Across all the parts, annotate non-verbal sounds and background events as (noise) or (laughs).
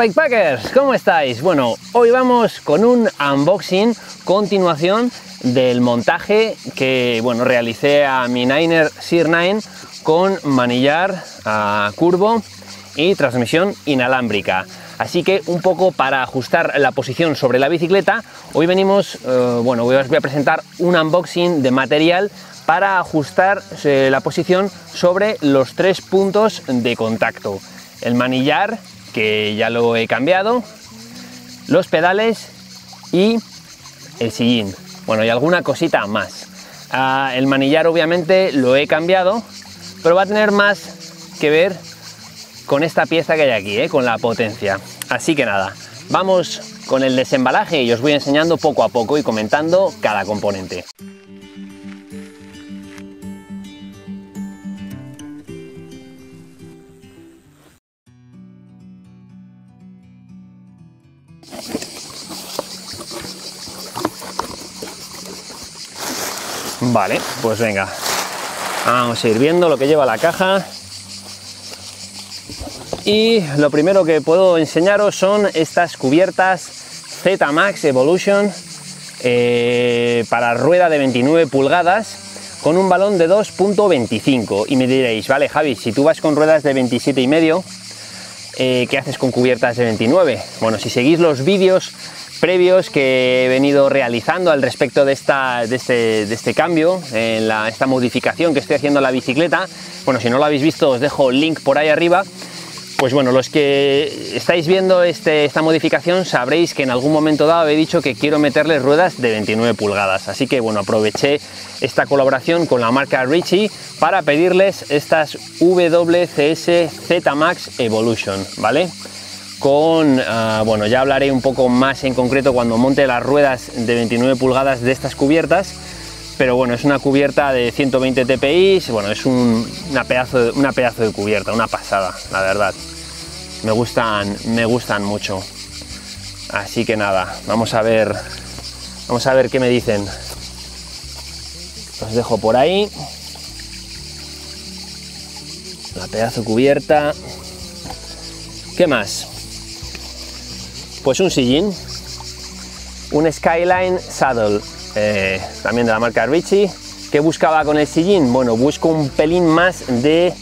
bikepackers, ¿cómo estáis? Bueno, hoy vamos con un unboxing, continuación del montaje que bueno, realicé a mi Niner Sear 9 con manillar a curvo y transmisión inalámbrica. Así que un poco para ajustar la posición sobre la bicicleta, hoy venimos, eh, bueno, os voy a presentar un unboxing de material para ajustar eh, la posición sobre los tres puntos de contacto. El manillar, que ya lo he cambiado, los pedales y el sillín. Bueno, y alguna cosita más. Ah, el manillar obviamente lo he cambiado, pero va a tener más que ver con esta pieza que hay aquí, ¿eh? con la potencia. Así que nada, vamos con el desembalaje y os voy enseñando poco a poco y comentando cada componente. Vale, pues venga, vamos a ir viendo lo que lleva la caja. Y lo primero que puedo enseñaros son estas cubiertas Z Max Evolution eh, para rueda de 29 pulgadas con un balón de 2.25 y me diréis, vale Javi, si tú vas con ruedas de 27 y medio, eh, ¿qué haces con cubiertas de 29? Bueno, si seguís los vídeos previos que he venido realizando al respecto de, esta, de, este, de este cambio, en esta modificación que estoy haciendo a la bicicleta. Bueno, si no lo habéis visto os dejo el link por ahí arriba. Pues bueno, los que estáis viendo este, esta modificación sabréis que en algún momento dado he dicho que quiero meterle ruedas de 29 pulgadas. Así que bueno, aproveché esta colaboración con la marca Richie para pedirles estas WCS Z Max Evolution, ¿vale? Con, uh, bueno, ya hablaré un poco más en concreto cuando monte las ruedas de 29 pulgadas de estas cubiertas, pero bueno, es una cubierta de 120 TPI, bueno, es un, una, pedazo de, una pedazo de cubierta, una pasada, la verdad. Me gustan, me gustan mucho. Así que nada, vamos a ver, vamos a ver qué me dicen. Los dejo por ahí. La pedazo cubierta. ¿Qué más? Pues un sillín, un Skyline Saddle, eh, también de la marca Richie. ¿Qué buscaba con el sillín? Bueno, busco un pelín más de,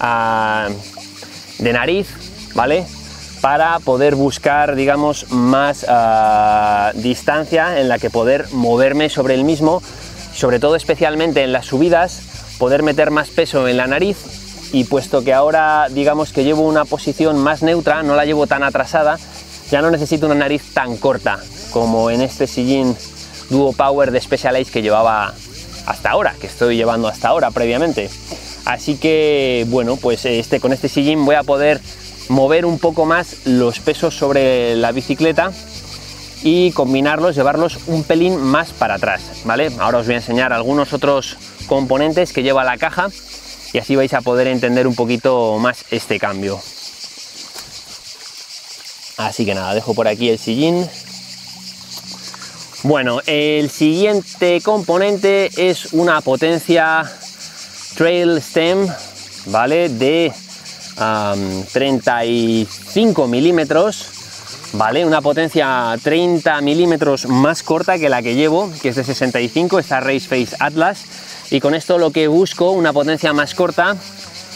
uh, de nariz, ¿vale? Para poder buscar, digamos, más uh, distancia en la que poder moverme sobre el mismo, sobre todo especialmente en las subidas, poder meter más peso en la nariz y puesto que ahora digamos que llevo una posición más neutra, no la llevo tan atrasada, ya no necesito una nariz tan corta como en este sillín Duo Power de Specialized que llevaba hasta ahora, que estoy llevando hasta ahora previamente. Así que bueno, pues este, con este sillín voy a poder mover un poco más los pesos sobre la bicicleta y combinarlos, llevarlos un pelín más para atrás, ¿vale? Ahora os voy a enseñar algunos otros componentes que lleva la caja y así vais a poder entender un poquito más este cambio. Así que nada, dejo por aquí el sillín. Bueno, el siguiente componente es una potencia Trail Stem, ¿vale? De 35 milímetros, ¿vale? Una potencia 30 milímetros más corta que la que llevo, que es de 65, esta Race Face Atlas. Y con esto lo que busco, una potencia más corta,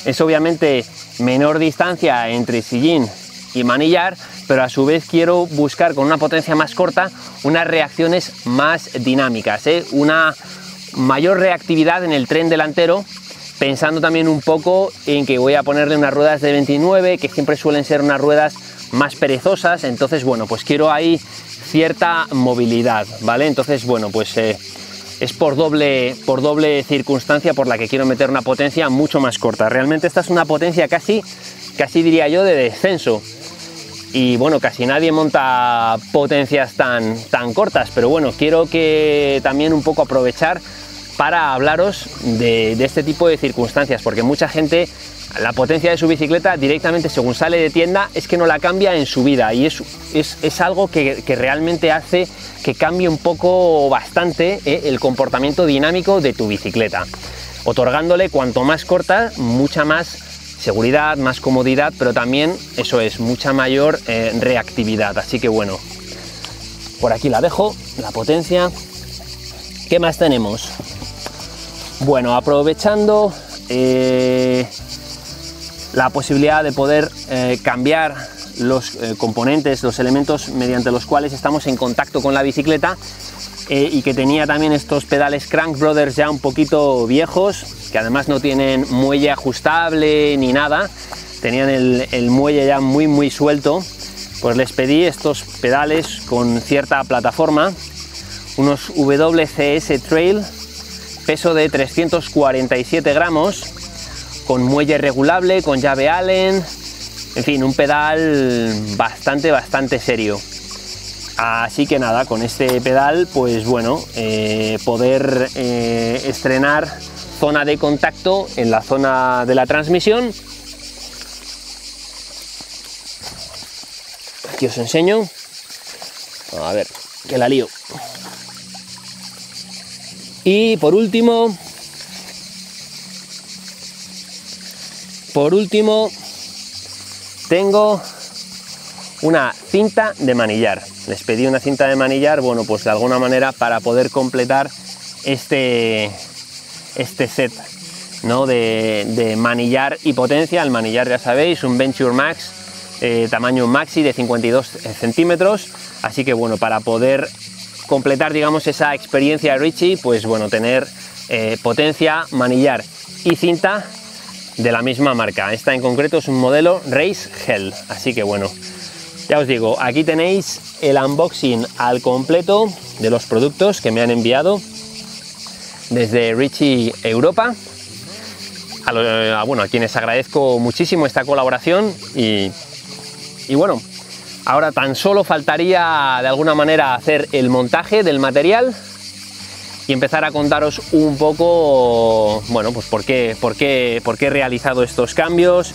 es obviamente menor distancia entre sillín y manillar, pero a su vez quiero buscar con una potencia más corta unas reacciones más dinámicas, ¿eh? una mayor reactividad en el tren delantero, pensando también un poco en que voy a ponerle unas ruedas de 29, que siempre suelen ser unas ruedas más perezosas, entonces bueno, pues quiero ahí cierta movilidad, ¿vale? Entonces bueno, pues eh, es por doble, por doble circunstancia por la que quiero meter una potencia mucho más corta. Realmente esta es una potencia casi, casi diría yo, de descenso y bueno, casi nadie monta potencias tan, tan cortas, pero bueno, quiero que también un poco aprovechar para hablaros de, este tipo de circunstancias, porque mucha gente la potencia de su bicicleta directamente según sale de tienda es que no la cambia en su vida. Y es, es, algo que, realmente hace que cambie un poco bastante eh, el comportamiento dinámico de tu bicicleta, otorgándole cuanto más corta, mucha más seguridad, más comodidad, pero también eso es mucha mayor eh, reactividad. Así que bueno, por aquí la dejo, la potencia. ¿Qué más tenemos? Bueno, aprovechando eh, la posibilidad de poder eh, cambiar los componentes, los elementos mediante los cuales estamos en contacto con la bicicleta y que tenía también estos pedales Crank Brothers ya un poquito viejos, que además no tienen muelle ajustable ni nada, tenían el, muelle ya muy muy suelto, pues les pedí estos pedales con cierta plataforma, unos WCS Trail, peso de 347 gramos, con muelle regulable, con llave Allen, en fin, un pedal bastante, bastante serio. Así que nada, con este pedal, pues bueno, eh, poder eh, estrenar zona de contacto en la zona de la transmisión. Aquí os enseño. A ver, que la lío. Y por último, por último, tengo una cinta de manillar. Les pedí una cinta de manillar, bueno, pues de alguna manera para poder completar este, este set ¿no? de, manillar y potencia. El manillar ya sabéis, un Venture Max eh, tamaño maxi de 52 centímetros. Así que bueno, para poder completar digamos esa experiencia Richie, pues bueno, tener eh, potencia, manillar y cinta de la misma marca. Esta en concreto es un modelo Race Hell. Así que bueno, ya os digo, aquí tenéis el unboxing al completo de los productos que me han enviado desde Richie Europa. A, bueno, a quienes agradezco muchísimo esta colaboración y, y bueno, ahora tan solo faltaría de alguna manera hacer el montaje del material y empezar a contaros un poco, bueno, pues por qué, por qué, por qué he realizado estos cambios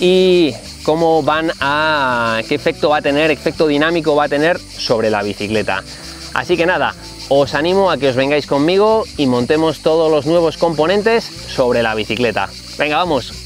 y cómo van a, qué efecto va a tener, efecto dinámico va a tener sobre la bicicleta. Así que nada, os animo a que os vengáis conmigo y montemos todos los nuevos componentes sobre la bicicleta. Venga, vamos.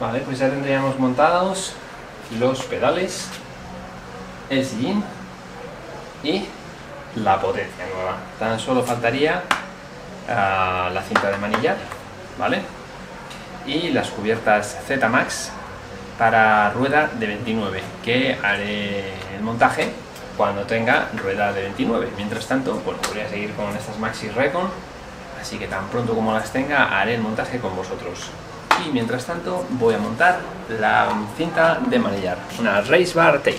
Vale, pues ya tendríamos montados los pedales, el sillín y la potencia nueva. Tan solo faltaría ah, la cinta de manillar, ¿vale? Y las cubiertas Z Max para rueda de 29, que haré el montaje cuando tenga rueda de 29. Mientras tanto, bueno, voy a seguir con estas Maxi Recon, así que tan pronto como las tenga haré el montaje con vosotros y mientras tanto voy a montar la cinta de manillar, una Race Bar Tape.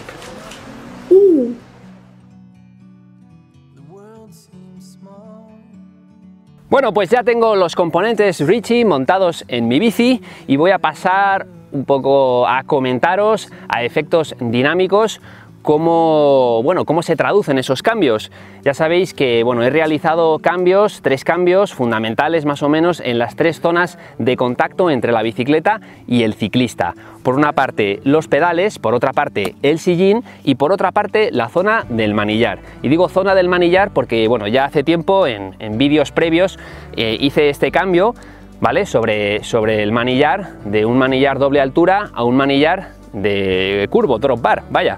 Bueno, pues ya tengo los componentes Richie montados en mi bici y voy a pasar un poco a comentaros a efectos dinámicos cómo, bueno, cómo se traducen esos cambios. Ya sabéis que bueno, he realizado cambios, tres cambios fundamentales más o menos en las tres zonas de contacto entre la bicicleta y el ciclista. Por una parte los pedales, por otra parte el sillín y por otra parte la zona del manillar. Y digo zona del manillar porque bueno, ya hace tiempo en, vídeos previos eh, hice este cambio ¿vale? Sobre, sobre el manillar, de un manillar doble altura a un manillar de curvo, drop bar, vaya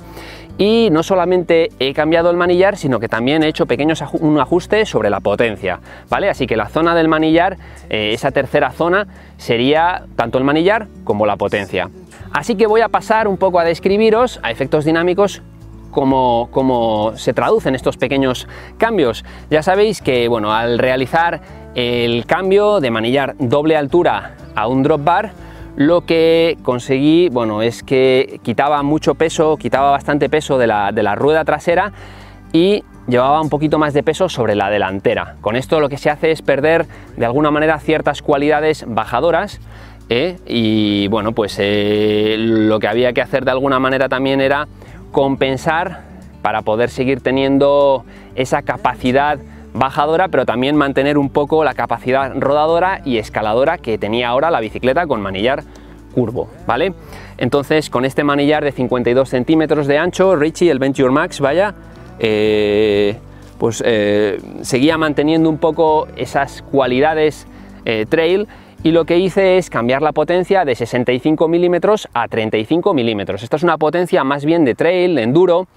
y no solamente he cambiado el manillar, sino que también he hecho pequeños un ajuste sobre la potencia, ¿vale? Así que la zona del manillar, eh, esa tercera zona, sería tanto el manillar como la potencia. Así que voy a pasar un poco a describiros a efectos dinámicos cómo, cómo, se traducen estos pequeños cambios. Ya sabéis que bueno, al realizar el cambio de manillar doble altura a un drop bar, lo que conseguí, bueno, es que quitaba mucho peso, quitaba bastante peso de la, de la rueda trasera y llevaba un poquito más de peso sobre la delantera. Con esto lo que se hace es perder de alguna manera ciertas cualidades bajadoras ¿eh? y bueno, pues eh, lo que había que hacer de alguna manera también era compensar para poder seguir teniendo esa capacidad bajadora, pero también mantener un poco la capacidad rodadora y escaladora que tenía ahora la bicicleta con manillar curvo, ¿vale? Entonces, con este manillar de 52 centímetros de ancho, Richie, el Venture Max, vaya, eh, pues eh, seguía manteniendo un poco esas cualidades eh, trail y lo que hice es cambiar la potencia de 65 milímetros a 35 milímetros. Esta es una potencia más bien de trail, enduro,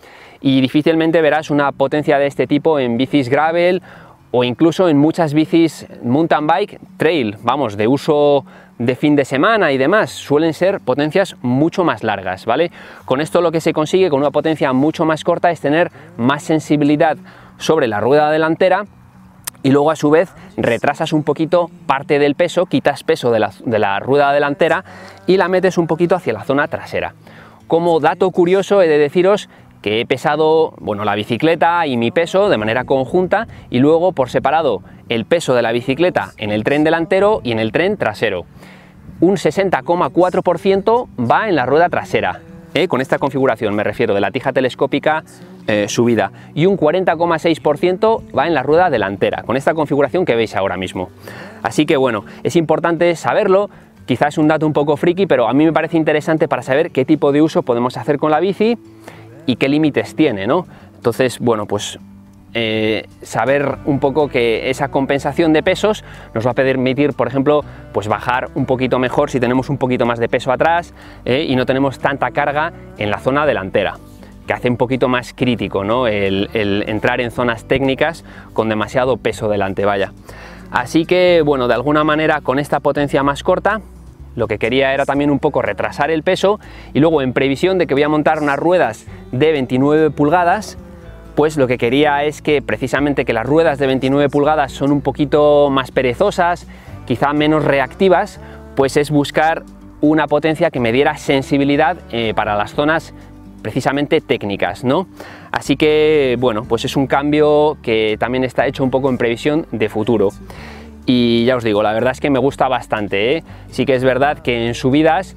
y difícilmente verás una potencia de este tipo en bicis gravel o incluso en muchas bicis mountain bike trail, vamos, de uso de fin de semana y demás, suelen ser potencias mucho más largas, ¿vale? Con esto lo que se consigue con una potencia mucho más corta es tener más sensibilidad sobre la rueda delantera y luego a su vez retrasas un poquito parte del peso, quitas peso de la, de la rueda delantera y la metes un poquito hacia la zona trasera. Como dato curioso he de deciros que he pesado bueno, la bicicleta y mi peso de manera conjunta y luego por separado el peso de la bicicleta en el tren delantero y en el tren trasero. Un 60,4% va en la rueda trasera, ¿eh? con esta configuración me refiero de la tija telescópica eh, subida, y un 40,6% va en la rueda delantera, con esta configuración que veis ahora mismo. Así que bueno, es importante saberlo, quizás es un dato un poco friki, pero a mí me parece interesante para saber qué tipo de uso podemos hacer con la bici y qué límites tiene, ¿no? Entonces, bueno, pues eh, saber un poco que esa compensación de pesos nos va a permitir, por ejemplo, pues bajar un poquito mejor si tenemos un poquito más de peso atrás eh, y no tenemos tanta carga en la zona delantera que hace un poquito más crítico ¿no? el, entrar en zonas técnicas con demasiado peso delante, vaya. Así que, bueno, de alguna manera con esta potencia más corta lo que quería era también un poco retrasar el peso y luego en previsión de que voy a montar unas ruedas de 29 pulgadas, pues lo que quería es que precisamente que las ruedas de 29 pulgadas son un poquito más perezosas, quizá menos reactivas, pues es buscar una potencia que me diera sensibilidad eh, para las zonas precisamente técnicas, ¿no? Así que, bueno, pues es un cambio que también está hecho un poco en previsión de futuro y ya os digo, la verdad es que me gusta bastante, ¿eh? sí que es verdad que en subidas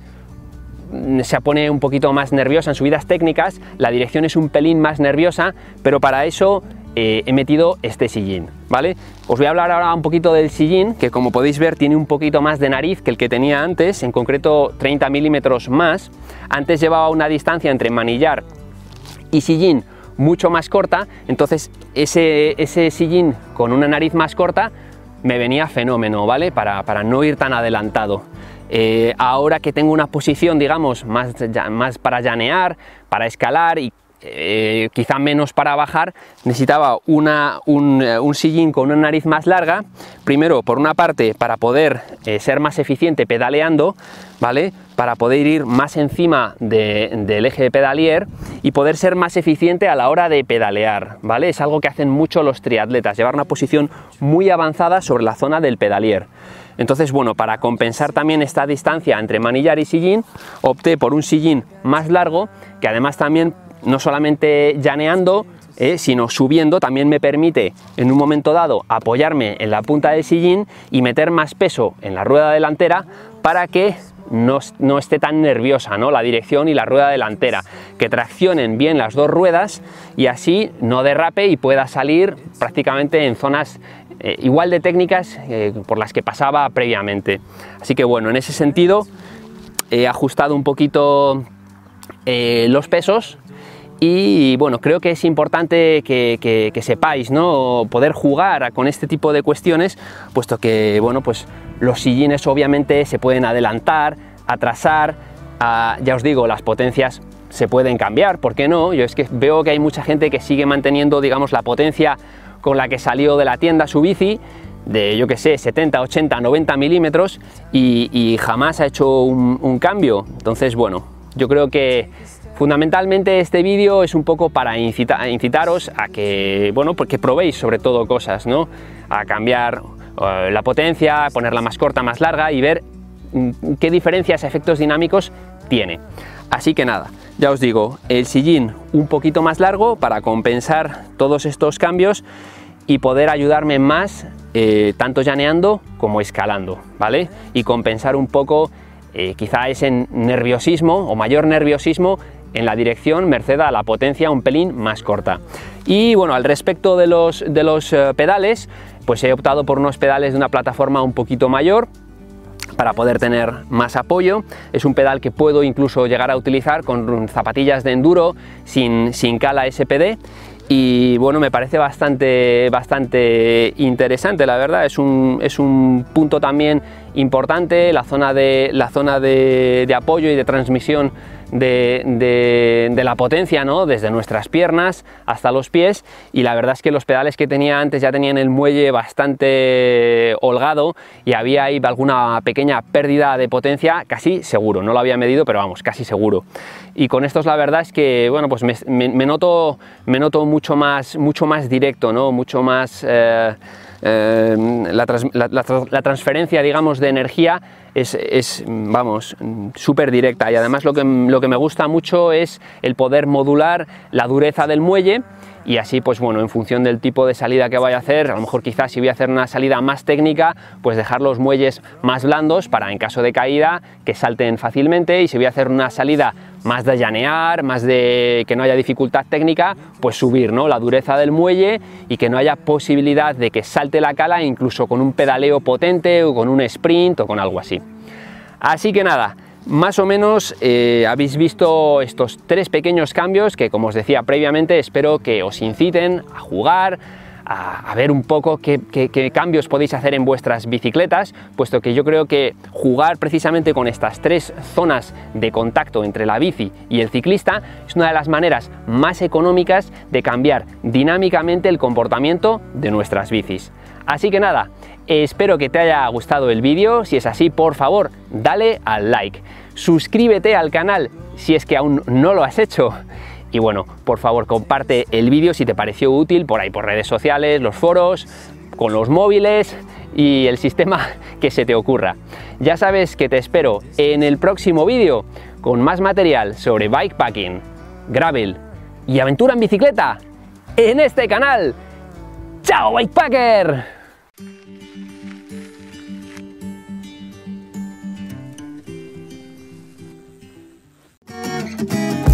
se pone un poquito más nerviosa, en subidas técnicas la dirección es un pelín más nerviosa, pero para eso eh, he metido este sillín, ¿vale? Os voy a hablar ahora un poquito del sillín, que como podéis ver tiene un poquito más de nariz que el que tenía antes, en concreto 30 milímetros más. Antes llevaba una distancia entre manillar y sillín mucho más corta, entonces ese, ese sillín con una nariz más corta me venía fenómeno, ¿vale? Para, no ir tan adelantado. Eh, ahora que tengo una posición, digamos, más, más para llanear, para escalar y eh, quizá menos para bajar, necesitaba una, un, eh, un, sillín con una nariz más larga, primero por una parte para poder eh, ser más eficiente pedaleando, ¿vale? Para poder ir más encima del eje de pedalier y poder ser más eficiente a la hora de pedalear, ¿vale? Es algo que hacen mucho los triatletas, llevar una posición muy avanzada sobre la zona del pedalier. Entonces, bueno, para compensar también esta distancia entre manillar y sillín, opté por un sillín más largo, que además también no solamente llaneando, eh, sino subiendo también me permite en un momento dado apoyarme en la punta del sillín y meter más peso en la rueda delantera para que no, esté tan nerviosa ¿no? la dirección y la rueda delantera, que traccionen bien las dos ruedas y así no derrape y pueda salir prácticamente en zonas eh, igual de técnicas eh, por las que pasaba previamente. Así que bueno, en ese sentido he ajustado un poquito los pesos y bueno, creo que es importante que, sepáis, ¿no? Poder jugar con este tipo de cuestiones, puesto que, bueno, pues los sillines obviamente se pueden adelantar, atrasar, ya os digo, las potencias se pueden cambiar, ¿por qué no? Yo es que veo que hay mucha gente que sigue manteniendo, digamos, la potencia con la que salió de la tienda su bici, de yo que sé, 70, 80, 90 milímetros y, jamás ha hecho un, cambio. Entonces, bueno, yo creo que fundamentalmente este vídeo es un poco para incitaros a que, bueno, porque probéis sobre todo cosas, ¿no? A cambiar eh, la potencia, ponerla más corta, más larga y ver mm, qué diferencias, efectos dinámicos tiene. Así que nada, ya os digo, el sillín un poquito más largo para compensar todos estos cambios y poder ayudarme más eh, tanto llaneando como escalando, ¿vale? Y compensar un poco eh, quizá ese nerviosismo o mayor nerviosismo en la dirección merced a la potencia un pelín más corta. Y bueno, al respecto de los, de los eh, pedales, pues he optado por unos pedales de una plataforma un poquito mayor, para poder tener más apoyo. Es un pedal que puedo incluso llegar a utilizar con zapatillas de enduro sin, sin cala SPD y bueno, me parece bastante, bastante interesante, la verdad, es un, es un punto también importante, la zona de, la zona de, de apoyo y de transmisión de, la potencia, ¿no? desde nuestras piernas hasta los pies y la verdad es que los pedales que tenía antes ya tenían el muelle bastante holgado y había ahí alguna pequeña pérdida de potencia, casi seguro, no lo había medido, pero vamos, casi seguro. Y con estos la verdad es que, bueno, pues me, noto, me noto mucho más, mucho más directo, ¿no? mucho más... Eh, eh, la, transferencia, digamos, de energía es, vamos, súper directa. Y además lo que me gusta mucho es el poder modular la dureza del muelle y así pues bueno en función del tipo de salida que vaya a hacer a lo mejor quizás si voy a hacer una salida más técnica pues dejar los muelles más blandos para en caso de caída que salten fácilmente y si voy a hacer una salida más de llanear más de que no haya dificultad técnica pues subir ¿no? la dureza del muelle y que no haya posibilidad de que salte la cala incluso con un pedaleo potente o con un sprint o con algo así así que nada más o menos eh, habéis visto estos tres pequeños cambios que, como os decía previamente, espero que os inciten a jugar, a, ver un poco qué, cambios podéis hacer en vuestras bicicletas, puesto que yo creo que jugar precisamente con estas tres zonas de contacto entre la bici y el ciclista es una de las maneras más económicas de cambiar dinámicamente el comportamiento de nuestras bicis. Así que nada, espero que te haya gustado el vídeo, si es así por favor dale al like, suscríbete al canal si es que aún no lo has hecho y bueno, por favor comparte el vídeo si te pareció útil por ahí por redes sociales, los foros, con los móviles y el sistema (laughs) que se te ocurra. Ya sabes que te espero en el próximo vídeo con más material sobre bikepacking, gravel y aventura en bicicleta en este canal. ¡Chao, Bikepacker! Packer!